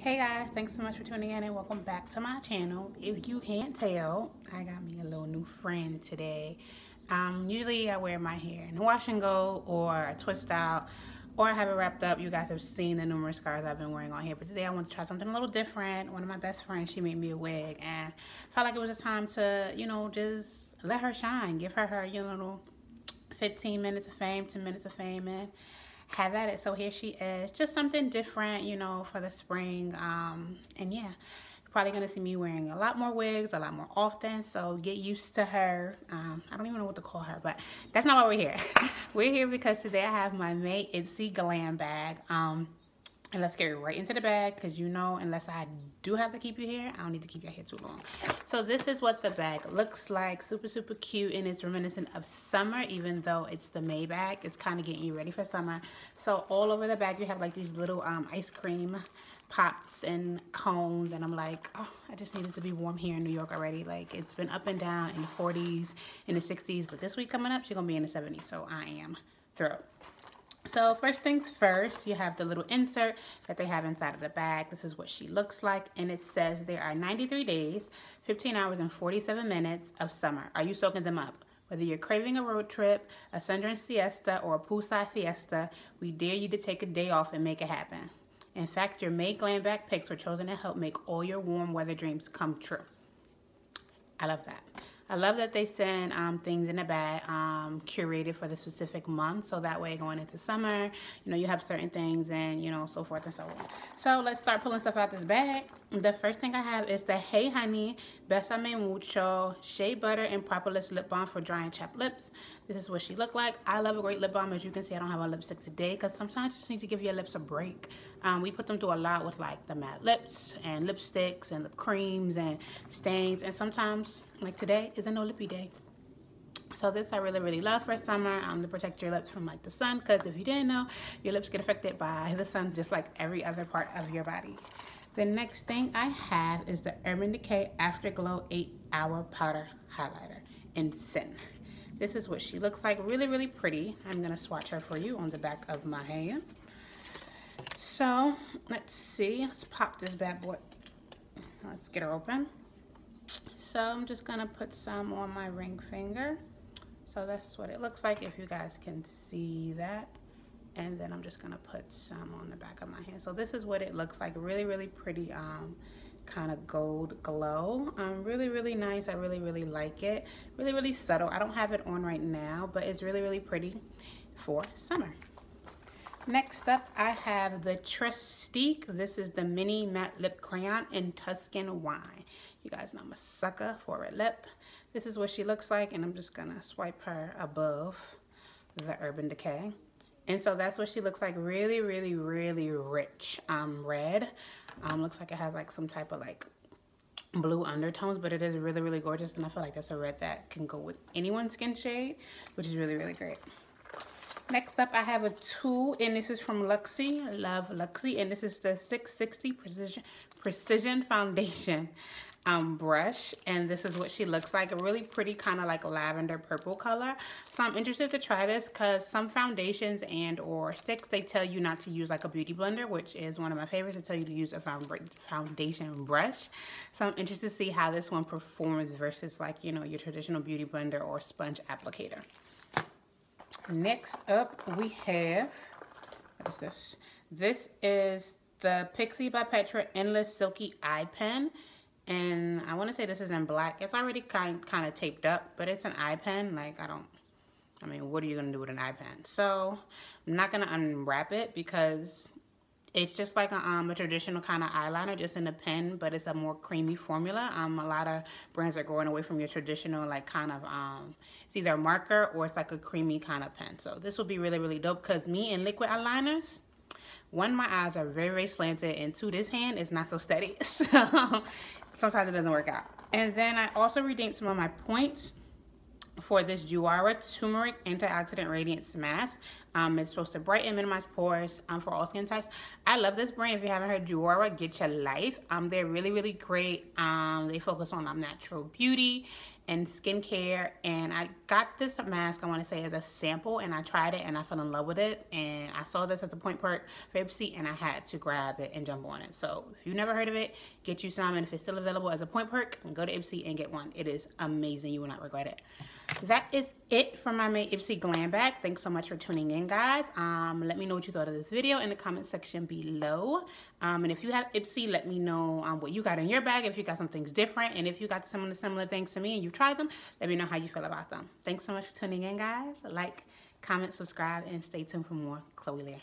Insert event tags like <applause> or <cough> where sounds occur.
Hey guys, thanks so much for tuning in and welcome back to my channel. If you can't tell, I got me a little new friend today. Um, usually I wear my hair in a wash and go or a twist out or I have it wrapped up. You guys have seen the numerous scars I've been wearing on here, but today I want to try something a little different. One of my best friends, she made me a wig and felt like it was just time to, you know, just let her shine. Give her her, you know, 15 minutes of fame, 10 minutes of fame and have at it. So here she is. Just something different, you know, for the spring. Um, and yeah, probably to see me wearing a lot more wigs, a lot more often. So get used to her. Um, I don't even know what to call her, but that's not why we're here. <laughs> we're here because today I have my May Ipsy Glam bag. Um, and let's get right into the bag because you know, unless I do have to keep you here, I don't need to keep your hair too long. So this is what the bag looks like. Super, super cute and it's reminiscent of summer even though it's the May bag. It's kind of getting you ready for summer. So all over the bag you have like these little um, ice cream pops and cones and I'm like, oh, I just needed to be warm here in New York already. Like it's been up and down in the 40s, in the 60s, but this week coming up, she's gonna be in the 70s. So I am thrilled. So first things first, you have the little insert that they have inside of the bag. This is what she looks like. And it says there are 93 days, 15 hours and 47 minutes of summer. Are you soaking them up? Whether you're craving a road trip, a sundress siesta, or a poolside fiesta, we dare you to take a day off and make it happen. In fact, your May Glam Bag picks were chosen to help make all your warm weather dreams come true. I love that. I love that they send um, things in a bag um, curated for the specific month. So that way going into summer, you know, you have certain things and, you know, so forth and so on. So let's start pulling stuff out this bag. The first thing I have is the Hey Honey Besame Mucho Shea Butter and Propolis Lip Balm for dry and chapped lips. This is what she looked like. I love a great lip balm. As you can see, I don't have a lipstick today because sometimes you just need to give your lips a break. Um, we put them through a lot with like the matte lips and lipsticks and lip creams and stains. And sometimes, like today, is a no lippy day. So this I really, really love for summer um, to protect your lips from like the sun because if you didn't know, your lips get affected by the sun just like every other part of your body. The next thing I have is the Urban Decay Afterglow 8 Hour Powder Highlighter in Sin. This is what she looks like. Really, really pretty. I'm going to swatch her for you on the back of my hand. So, let's see. Let's pop this bad boy. Let's get her open. So, I'm just to put some on my ring finger. So, that's what it looks like if you guys can see that and then I'm just gonna put some on the back of my hand. So this is what it looks like. Really, really pretty um, kind of gold glow. Um, really, really nice. I really, really like it. Really, really subtle. I don't have it on right now, but it's really, really pretty for summer. Next up, I have the Trestique. This is the mini matte lip crayon in Tuscan wine. You guys know I'm a sucker for a lip. This is what she looks like, and I'm just gonna swipe her above the Urban Decay. And so that's what she looks like. Really, really, really rich um, red. Um, looks like it has like some type of like blue undertones, but it is really, really gorgeous. And I feel like that's a red that can go with anyone's skin shade, which is really, really great. Next up, I have a tool, and this is from Luxie. Love Luxie, and this is the 660 Precision, Precision Foundation um, brush and this is what she looks like a really pretty kind of like lavender purple color so I'm interested to try this because some foundations and or sticks they tell you not to use like a beauty blender which is one of my favorites to tell you to use a foundation brush so I'm interested to see how this one performs versus like you know your traditional beauty blender or sponge applicator next up we have what is this this is the Pixi by Petra Endless Silky Eye Pen and I want to say this is in black. It's already kind, kind of taped up, but it's an eye pen. Like, I don't, I mean, what are you going to do with an eye pen? So, I'm not going to unwrap it because it's just like a, um, a traditional kind of eyeliner, just in a pen, but it's a more creamy formula. Um, a lot of brands are going away from your traditional, like, kind of, um, it's either a marker or it's like a creamy kind of pen. So, this will be really, really dope because me and liquid eyeliners, one, my eyes are very, very slanted, and two, this hand is not so steady. <laughs> So sometimes it doesn't work out. And then I also redeemed some of my points for this Juara Turmeric Antioxidant Radiance Mask. Um, it's supposed to brighten and minimize pores um, for all skin types. I love this brand. If you haven't heard Juara, get your life. Um, they're really, really great. Um, they focus on um, natural beauty and skincare and I got this mask I want to say as a sample and I tried it and I fell in love with it and I saw this at the Point Perk for Ipsy and I had to grab it and jump on it so if you've never heard of it get you some and if it's still available as a Point Perk go to Ipsy and get one it is amazing you will not regret it that is it for my May Ipsy Glam Bag. Thanks so much for tuning in, guys. Um, let me know what you thought of this video in the comment section below. Um, and if you have Ipsy, let me know um, what you got in your bag, if you got some things different, and if you got some of the similar things to me and you tried them, let me know how you feel about them. Thanks so much for tuning in, guys. Like, comment, subscribe, and stay tuned for more Chloe Lear.